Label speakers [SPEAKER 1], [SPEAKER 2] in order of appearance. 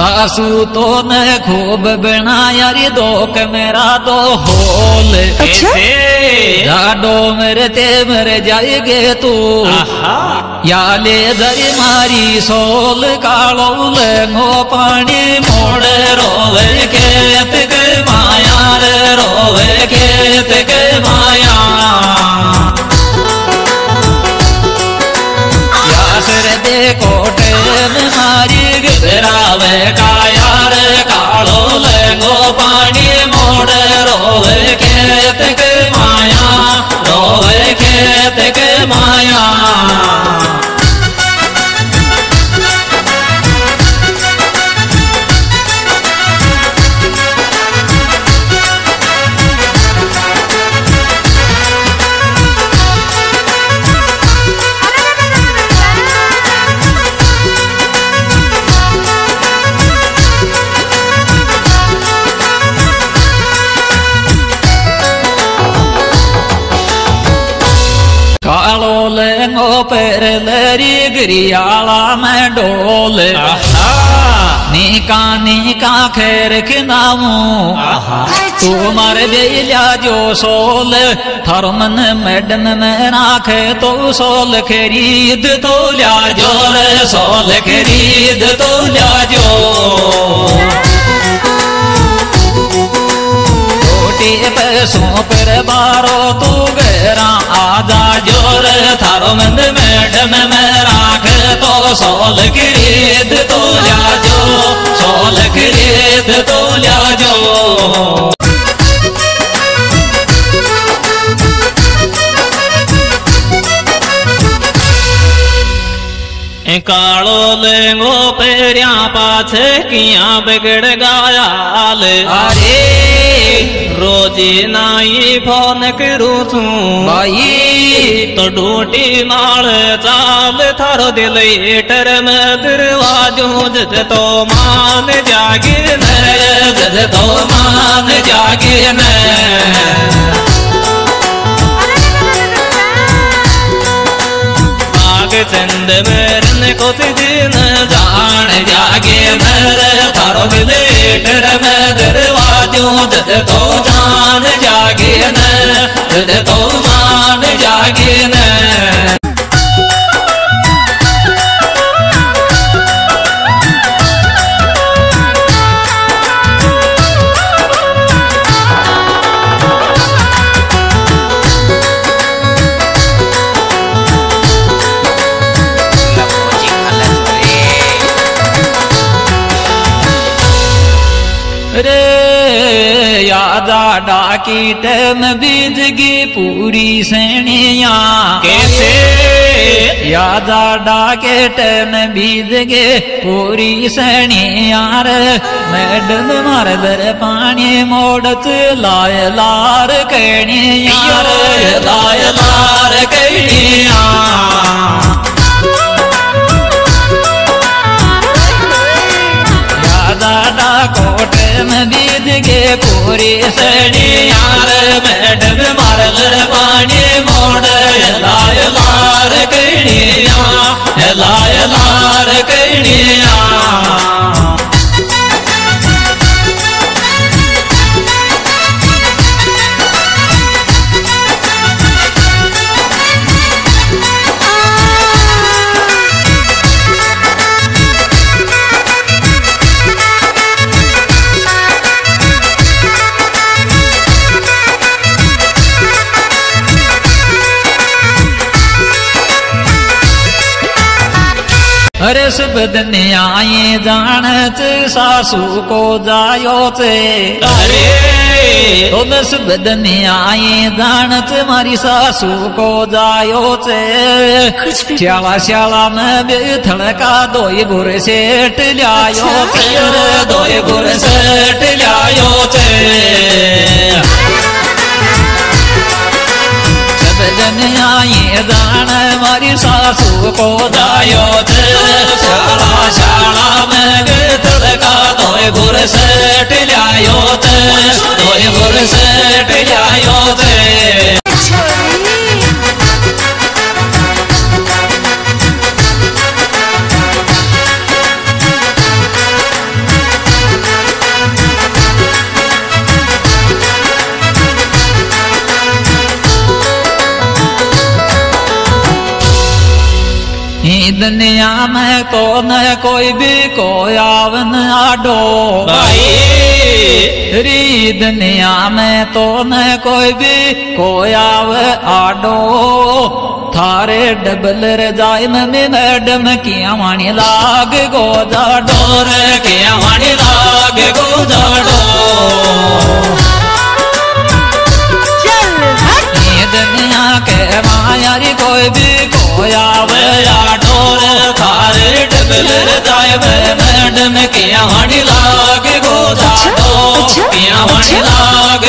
[SPEAKER 1] सासू तो ने खूब बनाया रे दो मेरा दो होल।
[SPEAKER 2] अच्छा?
[SPEAKER 1] जाडो मेरे ते मेरे जाएगे तू। या ले दरी मारी सोल कालो लेंगो पानी मोड़े रोल के यासर दे कोटे मारी गिरावे का कालो लेंगो पानी मोड़, रोवे खेत के माया, रोवे खेत के पर लरी गिरियाला में डोल। नीका नीका खैर तू मर बेलिया जो सोल। थरमन मैडम में नाखे तो सोल खरीद तो लिया जो। रे सोल खरीद तो लिया जो। छोटी पैसों पर बारो तू गहरा आजा ज़ोर थारो मैडम, में राख तो सोल खरीद तो लिया सोल खरीद तो लिया
[SPEAKER 3] कालो लेंगो पेरिया पाछे किया बिगड़ गायाल?
[SPEAKER 1] अरे
[SPEAKER 3] रोजी नाई फ़ोन करू छू।
[SPEAKER 1] भाई।
[SPEAKER 3] तो डूटी माल चाल थारो दिल एटर में दरवाजो जज तो मान जागे न
[SPEAKER 1] जज तो मान जागे न
[SPEAKER 3] चंद मेरन को दिन
[SPEAKER 1] जान जागे नर थारो जद तो रे यादा डाकी टम बीजगी पूरी सैनिया
[SPEAKER 3] कैसे
[SPEAKER 1] यादा डाके टन बीजगे पूरी सैनिया रे। मैडम मार दर पानी मोड़त लाय लार कणिया रे। लाय लार कणिया। दादा कोट में गे पूरी सड़ी यार मैडम मारल पानी मोड़ लाय लार कणिया लाय लार कणिया अरे सब दिन आए जानत सासू को जायो चे।
[SPEAKER 3] अरे।
[SPEAKER 1] तो बस बदन आए जानत मारी सासू को जायो चे। श्याला श्याला में बेथड़ का दोय गुर सेठ लायो चे। रे दोय गुर सेठ लायो चे। बदन आए दान मारी सासू को दोय गुर सेठ लायो थे दुनिया में तो न कोई भी कोई आवन आडो
[SPEAKER 3] भाई
[SPEAKER 1] री दुनिया में तो न कोई भी कोई आव आडो थारे डबल रजाई में मैडम की वाणी लाग गो जाडो
[SPEAKER 3] डोर के वाणी लाग गो जाडो
[SPEAKER 1] ये दुनिया के मायारी कोई भी कोई आवे
[SPEAKER 3] या डोर में मैडम के वाणी लाग गो जाडो के वाणी
[SPEAKER 2] अच्छा।
[SPEAKER 3] लाग